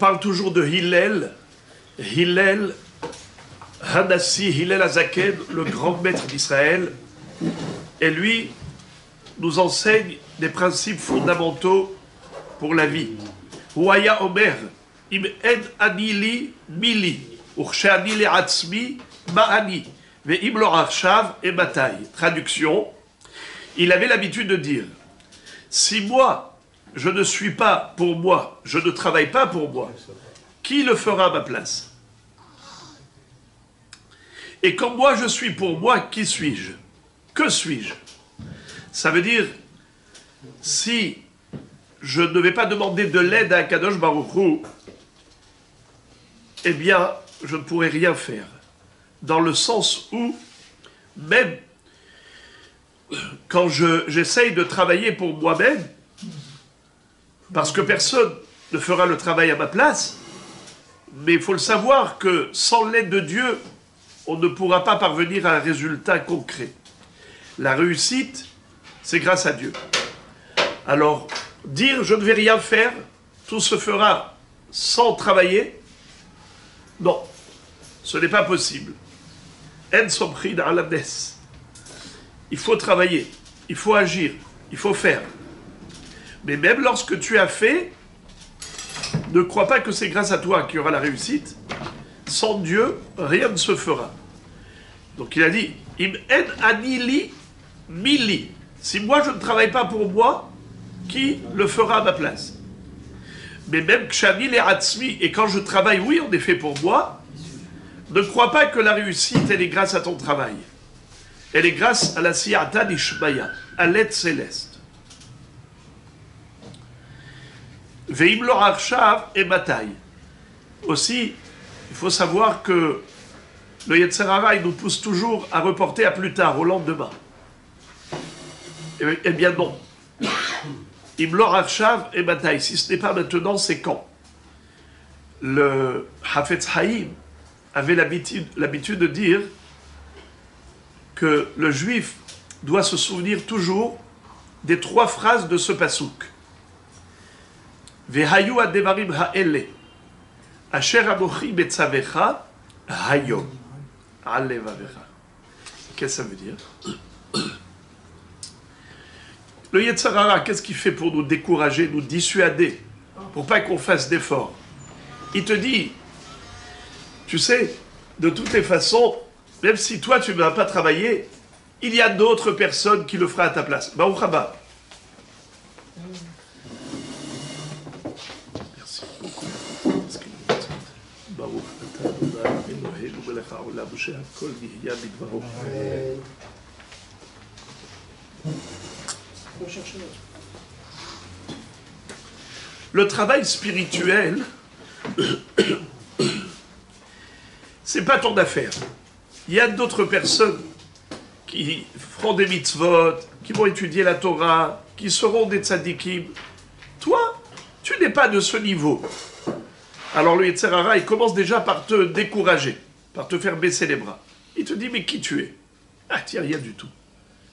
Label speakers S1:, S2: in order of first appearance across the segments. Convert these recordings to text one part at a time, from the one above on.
S1: parle toujours de Hillel, Hillel, Hanassi, Hillel Azaken, le grand maître d'Israël, et lui nous enseigne des principes fondamentaux pour la vie. Ouaya Omer, im anili mili, atzmi ma'ani, lo et. Traduction, il avait l'habitude de dire, si moi, je ne suis pas pour moi, je ne travaille pas pour moi, qui le fera à ma place? Et quand moi je suis pour moi, qui suis-je? Que suis-je? Ça veut dire, si je ne vais pas demander de l'aide à Kadosh Baruch eh bien, je ne pourrai rien faire. Dans le sens où, même quand j'essaye de travailler pour moi-même, parce que personne ne fera le travail à ma place, mais il faut le savoir que sans l'aide de Dieu, on ne pourra pas parvenir à un résultat concret. La réussite, c'est grâce à Dieu. Alors, dire je ne vais rien faire, tout se fera sans travailler, non, ce n'est pas possible. Il faut travailler, il faut agir, il faut faire. Mais même lorsque tu as fait, ne crois pas que c'est grâce à toi qu'il y aura la réussite. Sans Dieu, rien ne se fera. Donc il a dit, Im en anili mili. Si moi je ne travaille pas pour moi, qui le fera à ma place? Mais même Kshani les Hatzmi, et quand je travaille, oui, en effet, pour moi, ne crois pas que la réussite, elle est grâce à ton travail. Elle est grâce à la Siyata d'Ishmaya, à l'aide céleste. Veim et bataille. Aussi, il faut savoir que le Yetzerara, nous pousse toujours à reporter à plus tard, au lendemain. Eh, eh bien non. Imlor Arshav et bataille. Si ce n'est pas maintenant, c'est quand? Le Hafetz Haïm avait l'habitude de dire que le juif doit se souvenir toujours des trois phrases de ce pasouk. Vehayu adevarim ha'ele. Asher amochi betzavecha hayom. Alevavecha. Qu'est-ce que ça veut dire? Le Yetzarara, qu'est-ce qu'il fait pour nous décourager, nous dissuader, pour pas qu'on fasse d'efforts? Il te dit, tu sais, de toutes les façons, même si toi tu ne vas pas travailler, il y a d'autres personnes qui le feront à ta place. Baruch le travail spirituel, c'est pas ton affaire. Il y a d'autres personnes qui feront des mitzvot, qui vont étudier la Torah, qui seront des tzadikim. Toi, tu n'es pas de ce niveau. Alors le Yetzerara, il commence déjà par te décourager par te faire baisser les bras. Il te dit, mais qui tu es? Ah, tiens, rien du tout.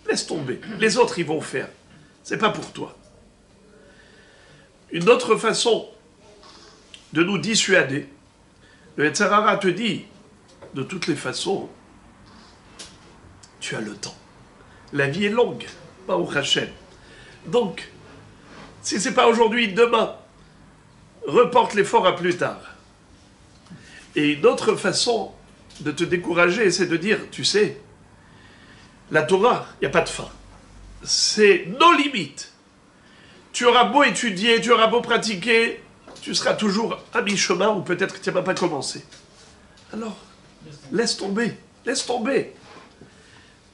S1: Laisse tomber. Les autres, ils vont faire. C'est pas pour toi. Une autre façon de nous dissuader, le Etzerara te dit, de toutes les façons, tu as le temps. La vie est longue, pas au Hachem. Donc, si c'est pas aujourd'hui, demain, reporte l'effort à plus tard. Et une autre façon de te décourager, c'est de dire, tu sais, la Torah, il n'y a pas de fin. C'est nos limites. Tu auras beau étudier, tu auras beau pratiquer, tu seras toujours à mi-chemin ou peut-être que tu n'as pas commencé. Alors, laisse tomber, laisse tomber.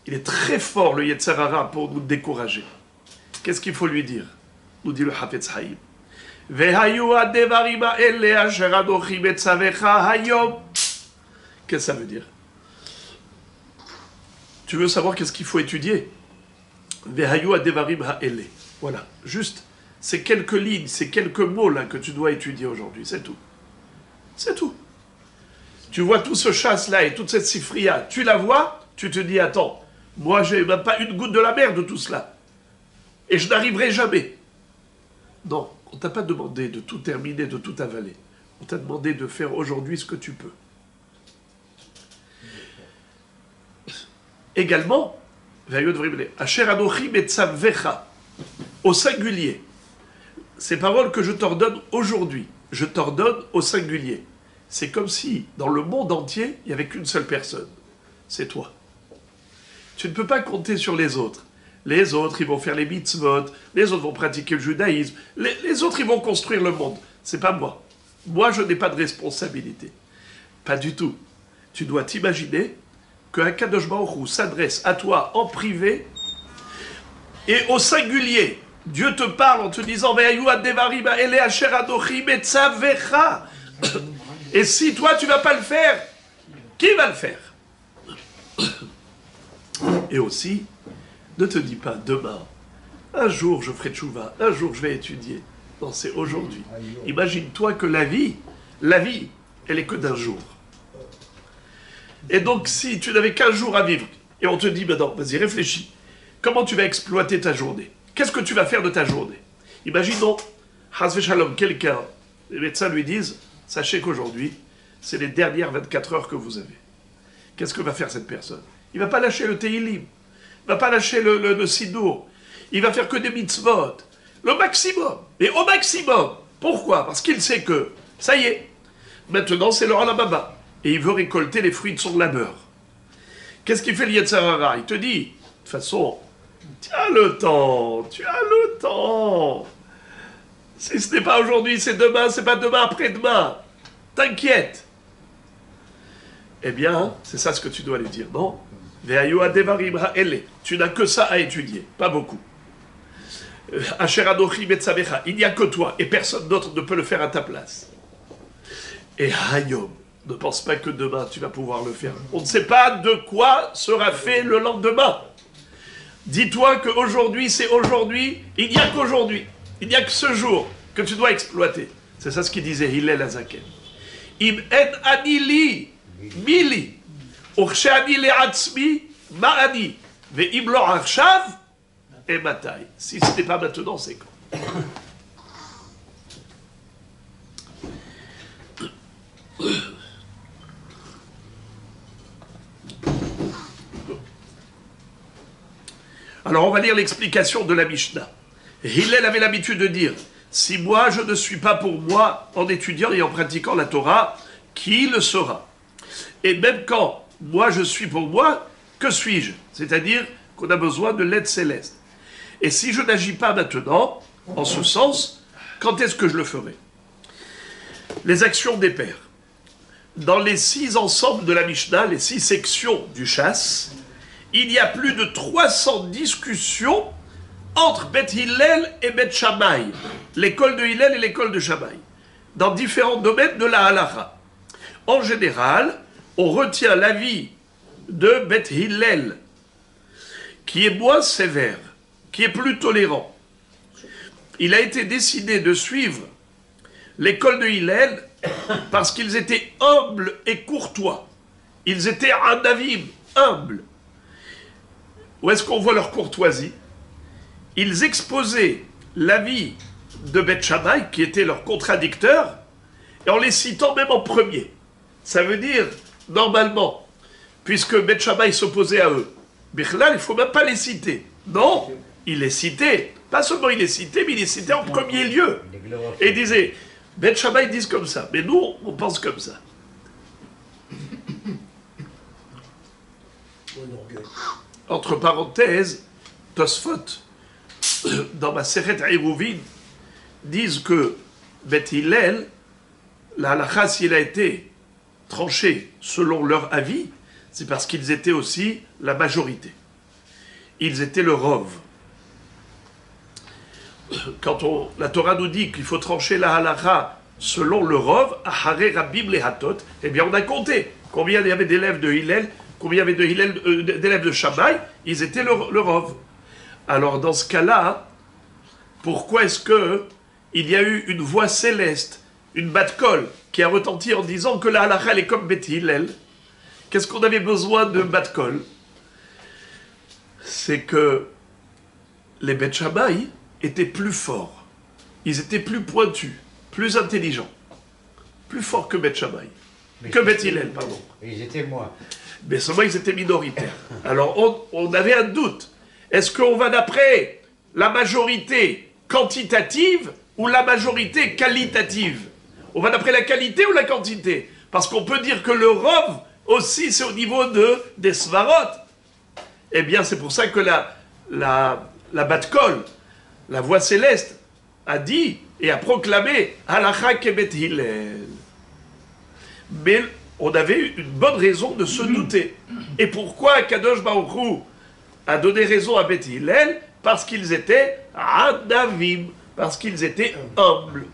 S1: Il est très fort le Yetzerara pour nous décourager. Qu'est-ce qu'il faut lui dire? Nous dit le Hafetz Haïm. Qu'est-ce que ça veut dire? Tu veux savoir qu'est-ce qu'il faut étudier? Voilà, juste ces quelques lignes, ces quelques mots là que tu dois étudier aujourd'hui, c'est tout. C'est tout. Tu vois tout ce chasse là et toute cette sifria, tu la vois, tu te dis attends, moi j'ai même pas une goutte de la mer de tout cela. Et je n'arriverai jamais. Non, on t'a pas demandé de tout terminer, de tout avaler. On t'a demandé de faire aujourd'hui ce que tu peux. Également, au singulier. Ces paroles que je t'ordonne aujourd'hui, je t'ordonne au singulier. C'est comme si dans le monde entier, il n'y avait qu'une seule personne. C'est toi. Tu ne peux pas compter sur les autres. Les autres, ils vont faire les mitzvot, les autres vont pratiquer le judaïsme, les, autres, ils vont construire le monde. C'est pas moi. Moi, je n'ai pas de responsabilité. Pas du tout. Tu dois t'imaginer que Akadosh Baruch s'adresse à toi en privé et au singulier. Dieu te parle en te disant Et si toi tu vas pas le faire, qui va le faire? Et aussi, ne te dis pas demain, un jour je ferai tchouva, un jour je vais étudier. Non, c'est aujourd'hui. Imagine-toi que la vie, la vie, elle est que d'un jour. Et donc, si tu n'avais qu'un jour à vivre, et on te dit, ben non, vas-y, réfléchis, comment tu vas exploiter ta journée? Qu'est-ce que tu vas faire de ta journée? Imaginons, Hazve Shalom, quelqu'un, les médecins lui disent, sachez qu'aujourd'hui, c'est les dernières 24 heures que vous avez. Qu'est-ce que va faire cette personne? Il ne va pas lâcher le Teilim, il ne va pas lâcher le, le, Sidour, il va faire que des mitzvot, le maximum, et au maximum. Pourquoi? Parce qu'il sait que, ça y est, maintenant c'est le Baba et il veut récolter les fruits de son labeur. Qu'est-ce qu'il fait le Yetzirara Il te dit, de toute façon, tu as le temps, tu as le temps. Si ce n'est pas aujourd'hui, c'est demain, c'est pas demain, après-demain. T'inquiète. Eh bien, c'est ça ce que tu dois lui dire, non? Tu n'as que ça à étudier, pas beaucoup. Euh, il n'y a que toi, et personne d'autre ne peut le faire à ta place. Et Hayom, ne pense pas que demain tu vas pouvoir le faire. On ne sait pas de quoi sera fait le lendemain. Dis-toi qu'aujourd'hui, c'est aujourd'hui, il n'y a qu'aujourd'hui, il n'y a que ce jour que tu dois exploiter. C'est ça ce qu'il disait Hillel Azaken. Im en anili, mili, ma'ani, ve im lo et matai. Si ce n'est pas maintenant, c'est quand Alors on va lire l'explication de la Mishnah. Hillel avait l'habitude de dire Si moi je ne suis pas pour moi en étudiant et en pratiquant la Torah, qui le sera? Et même quand moi je suis pour moi, que suis-je? C'est-à-dire qu'on a besoin de l'aide céleste. Et si je n'agis pas maintenant, en ce sens, quand est-ce que je le ferai? Les actions des pères. Dans les six ensembles de la Mishnah, les six sections du chasse, il y a plus de 300 discussions entre Beth Hillel et Beth Shammai, l'école de Hillel et l'école de Shammai, dans différents domaines de la halacha. En général, on retient l'avis de Beth Hillel, qui est moins sévère, qui est plus tolérant. Il a été décidé de suivre l'école de Hillel parce qu'ils étaient humbles et courtois. Ils étaient anavim, humbles. Où est-ce qu'on voit leur courtoisie? Ils exposaient l'avis de Beth Shammai, qui était leur contradicteur, et en les citant même en premier. Ça veut dire, normalement, puisque Beth Shammai s'opposait à eux, Bichlal, il ne faut même pas les citer. Non, il les citait. Pas seulement il les citait, mais il les citait en premier lieu. Et il disait, Beth Shammai disent comme ça, mais nous, on pense comme ça. entre parenthèses, Tosfot, dans ma Seret Aïrouvin, disent que Beth Hillel, la halakha, s'il a été tranché selon leur avis, c'est parce qu'ils étaient aussi la majorité. Ils étaient le rov. Quand on, la Torah nous dit qu'il faut trancher la halakha selon le rov, Ahare Rabim Lehatot, eh bien on a compté combien il y avait d'élèves de Hillel combien il y avait euh, d'élèves de Shabbat, ils étaient le, Rov. Alors dans ce cas-là, pourquoi est-ce que il y a eu une voix céleste, une batkol, qui a retenti en disant que la halakha est comme Beth Hillel Qu'est-ce qu'on avait besoin de batkol C'est que les Beth Shammai étaient plus forts, ils étaient plus pointus, plus intelligents, plus fort que Beth Shammai, que Beth Hillel, pardon.
S2: Ils étaient moins.
S1: Mais seulement ils étaient minoritaires. Alors on, on avait un doute. Est-ce qu'on va d'après la majorité quantitative ou la majorité qualitative? On va d'après la qualité ou la quantité? Parce qu'on peut dire que le rov aussi c'est au niveau de, des svarot. Eh bien c'est pour ça que la, la, la Batkol, la voix céleste, a dit et a proclamé Halacha Kebet Hillel. Mais on avait une bonne raison de se douter. Et pourquoi Kadosh Baruch a donné raison à Beth Hillel? Parce qu'ils étaient Adavim, parce qu'ils étaient humbles.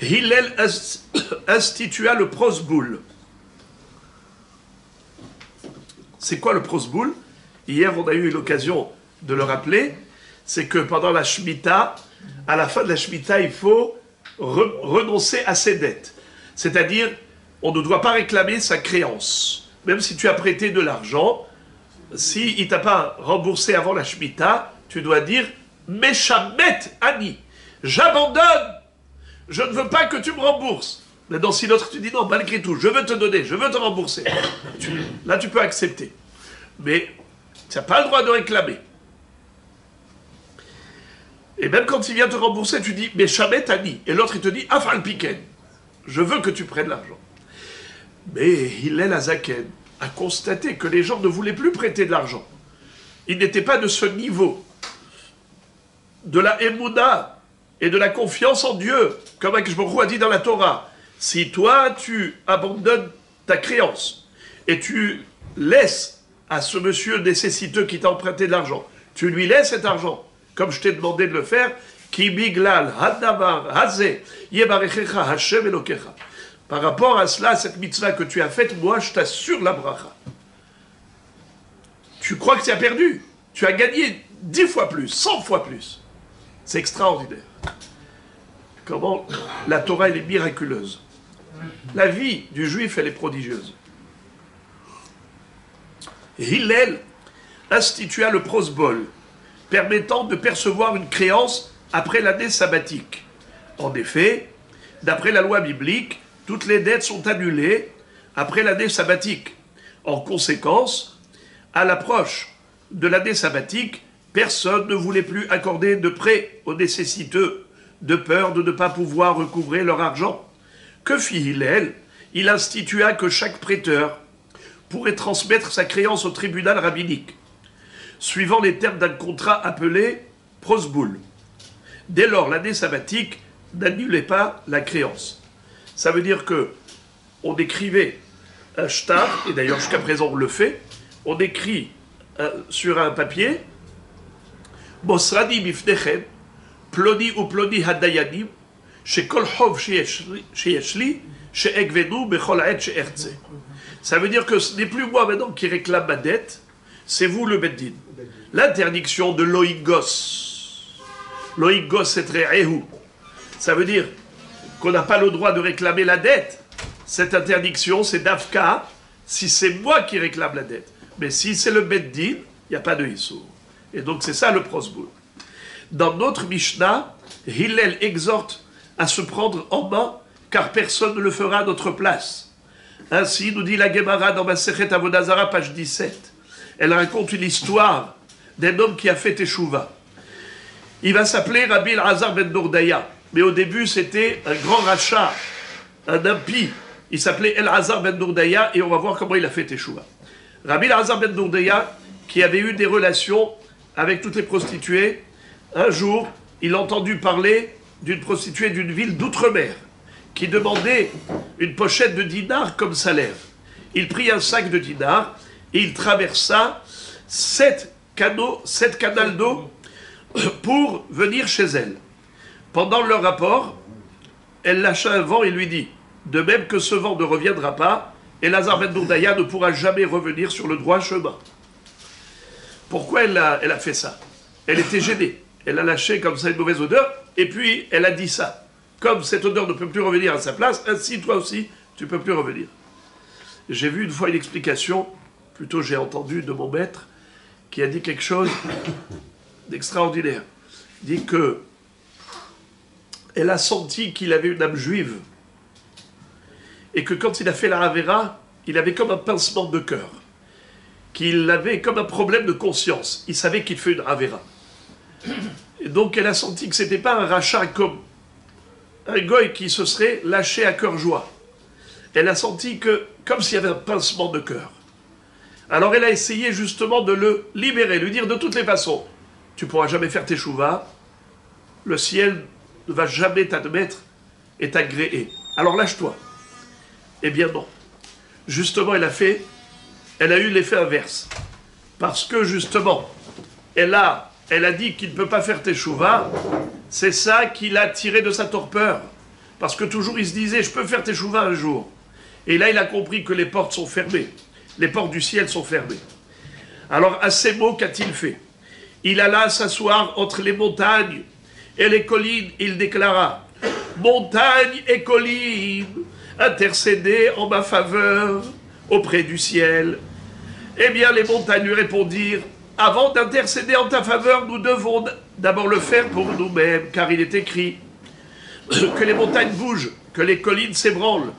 S1: Hillel inst- institua le prosboul. C'est quoi le prosboul Hier, on a eu l'occasion de le rappeler. C'est que pendant la Shemitah, à la fin de la Shemitah, il faut re- renoncer à ses dettes. C'est-à-dire, on ne doit pas réclamer sa créance. Même si tu as prêté de l'argent, si il t'a pas remboursé avant la Shemitah, tu dois dire Meshamet Ani, j'abandonne, je ne veux pas que tu me rembourses. Maintenant, si l'autre tu dis non, malgré tout, je veux te donner, je veux te rembourser, là tu peux accepter. Mais tu n'as pas le droit de réclamer. Et même quand il vient te rembourser, tu dis mais Shamet Ani. Et l'autre il te dit Afal Piken, je veux que tu prennes l'argent. Mais Hillel Azaken a constaté que les gens ne voulaient plus prêter de l'argent. Ils n'étaient pas de ce niveau de la Emouna et de la confiance en Dieu, comme Akishbaruch a dit dans la Torah. Si toi, tu abandonnes ta créance et tu laisses à ce monsieur nécessiteux qui t'a emprunté de l'argent, tu lui laisses cet argent, comme je t'ai demandé de le faire. Par rapport à cela, cette mitzvah que tu as faite, moi, je t'assure la bracha. Tu crois que tu as perdu? Tu as gagné dix fois plus, cent fois plus. C'est extraordinaire. Comment la Torah, est miraculeuse. La vie du juif, elle est prodigieuse. Hillel institua le prosbol, permettant de percevoir une créance après l'année sabbatique. En effet, d'après la loi biblique, toutes les dettes sont annulées après l'année sabbatique. En conséquence, à l'approche de l'année sabbatique, personne ne voulait plus accorder de prêt aux nécessiteux, de peur de ne pas pouvoir recouvrer leur argent. Que fit Hillel? Il institua que chaque prêteur pourrait transmettre sa créance au tribunal rabbinique, suivant les termes d'un contrat appelé prosboul. Dès lors, l'année sabbatique n'annulait pas la créance. Ça veut dire que on écrivait un shtar, et d'ailleurs jusqu'à présent on le fait, on écrit euh, sur un papier Ça veut dire que ce n'est plus moi maintenant qui réclame ma dette, c'est vous le Beddin. L'interdiction de l'oigos. L'oigos c'est re'ehu. Ça veut dire qu'on n'a pas le droit de réclamer la dette. Cette interdiction, c'est d'Afka si c'est moi qui réclame la dette. Mais si c'est le Beddin, il n'y a pas de Issour. Et donc c'est ça le prosboul. Dans notre Mishnah, Hillel exhorte à se prendre en main, car personne ne le fera à notre place. Ainsi, nous dit la Gemara dans Masechet Avodazara, page 17. Elle raconte une histoire d'un homme qui a fait Teshuvah. Il va s'appeler Rabbi Hazar ben Nourdaya. Mais au début, c'était un grand rachat, un impie. Il s'appelait El Hazar ben Nourdaya et on va voir comment il a fait Teshuvah. Rabbi Hazar ben Nourdaya, qui avait eu des relations avec toutes les prostituées, un jour, il a entendu parler d'une prostituée d'une ville d'outre-mer qui demandait une pochette de dinars comme salaire. Il prit un sac de dinars et il traversa sept canaux, sept canals d'eau pour venir chez elle. Pendant leur rapport, elle lâcha un vent et lui dit De même que ce vent ne reviendra pas, Elazar ben Dourdaya ne pourra jamais revenir sur le droit chemin. Pourquoi elle a, fait ça? Elle était gênée. Elle a lâché comme ça une mauvaise odeur, et puis elle a dit ça. Comme cette odeur ne peut plus revenir à sa place, ainsi toi aussi, tu ne peux plus revenir. J'ai vu une fois une explication, plutôt j'ai entendu de mon maître, qui a dit quelque chose d'extraordinaire. Il dit que elle a senti qu'il avait une âme juive. Et que quand il a fait la Havera, il avait comme un pincement de cœur. Qu'il avait comme un problème de conscience. Il savait qu'il fait une Havera. Et donc elle a senti que c'était pas un rachat comme un goy qui se serait lâché à cœur joie. Elle a senti que, comme s'il y avait un pincement de cœur. Alors elle a essayé justement de le libérer, lui dire de toutes les façons, tu pourras jamais faire tes chouvas, le ciel ne va jamais t'admettre et t'agréer. Alors lâche-toi. Eh bien non. Justement, elle a fait, elle a eu l'effet inverse. Parce que justement, elle a, elle a dit qu'il ne peut pas faire tes chouvas, c'est ça qui l'a tiré de sa torpeur. Parce que toujours il se disait, je peux faire tes chouvas un jour. Et là, il a compris que les portes sont fermées. Les portes du ciel sont fermées. Alors, à ces mots, qu'a-t-il fait? Il alla s'asseoir entre les montagnes et les collines. Il déclara Montagnes et collines, intercédez en ma faveur auprès du ciel. Eh bien, les montagnes lui répondirent Avant d'intercéder en ta faveur, nous devons d'abord le faire pour nous-mêmes, car il est écrit que les montagnes bougent, que les collines s'ébranlent.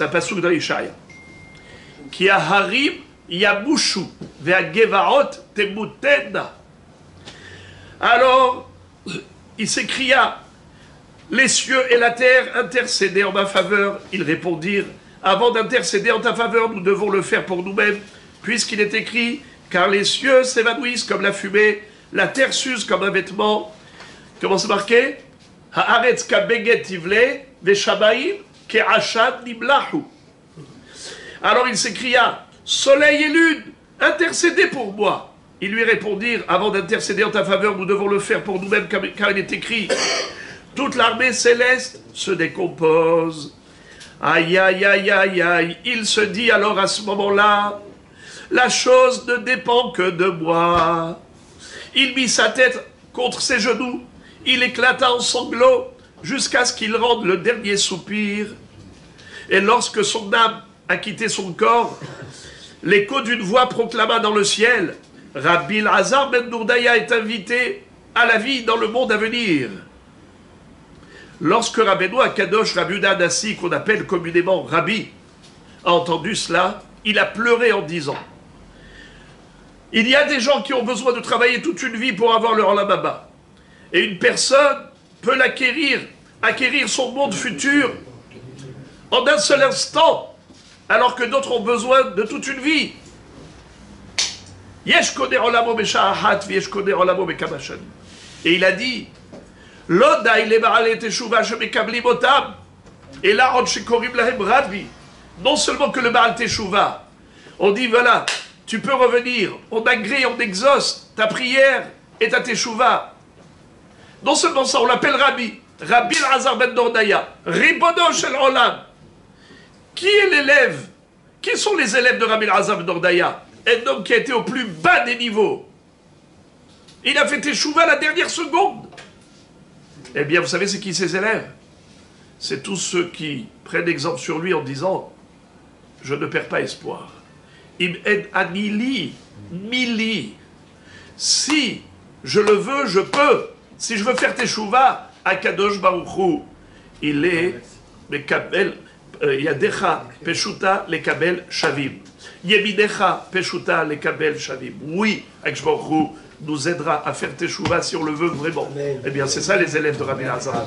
S1: Un passage dans. Qui a harim yabushu ve'agevaot temutena. Alors, il s'écria Les cieux et la terre intercédaient en ma faveur. Ils répondirent Avant d'intercéder en ta faveur, nous devons le faire pour nous-mêmes, puisqu'il est écrit Car les cieux s'évanouissent comme la fumée, la terre s'use comme un vêtement. Comment c'est marqué? Alors il s'écria Soleil et lune, intercédez pour moi. Ils lui répondirent Avant d'intercéder en ta faveur, nous devons le faire pour nous-mêmes, car il est écrit Toute l'armée céleste se décompose. Aïe, aïe, aïe, aïe, aïe. Il se dit alors à ce moment-là La chose ne dépend que de moi. Il mit sa tête contre ses genoux, il éclata en sanglots jusqu'à ce qu'il rende le dernier soupir. Et lorsque son âme a quitté son corps, l'écho d'une voix proclama dans le ciel Rabbi Hazar ben Nourdaya est invité à la vie dans le monde à venir. Lorsque Rabbeinu Akadosh Rabbi Nassi, qu'on appelle communément Rabbi, a entendu cela, il a pleuré en disant Il y a des gens qui ont besoin de travailler toute une vie pour avoir leur lamaba. Et une personne peut l'acquérir, acquérir son monde futur en un seul instant, alors que d'autres ont besoin de toute une vie. Et il a dit, et là, non seulement que le Baal Teshuvah, on dit voilà, tu peux revenir, on agrée, on exauce ta prière et ta Teshuvah. Non seulement ça, on l'appelle Rabbi, Rabbi Azar ben Dordaya, Ribono Shel Olam. Qui est l'élève? Qui sont les élèves de Rabbi Azar ben Dordaya Un homme qui a été au plus bas des niveaux. Il a fait Teshuvah la dernière seconde. Eh bien, vous savez, c'est qui ses élèves? C'est tous ceux qui prennent exemple sur lui en disant Je ne perds pas espoir. Im anili, mili. Si je le veux, je peux. Si je veux faire teshuva, Akadosh Baruchou, il est Mekabel, Yadecha Peshuta Lekabel Shavim. Yemidecha Peshuta Lekabel Shavim. Oui, Akadosh nous aidera à faire teshuva si on le veut vraiment. Eh bien, c'est ça les élèves de Rabbi Lazar.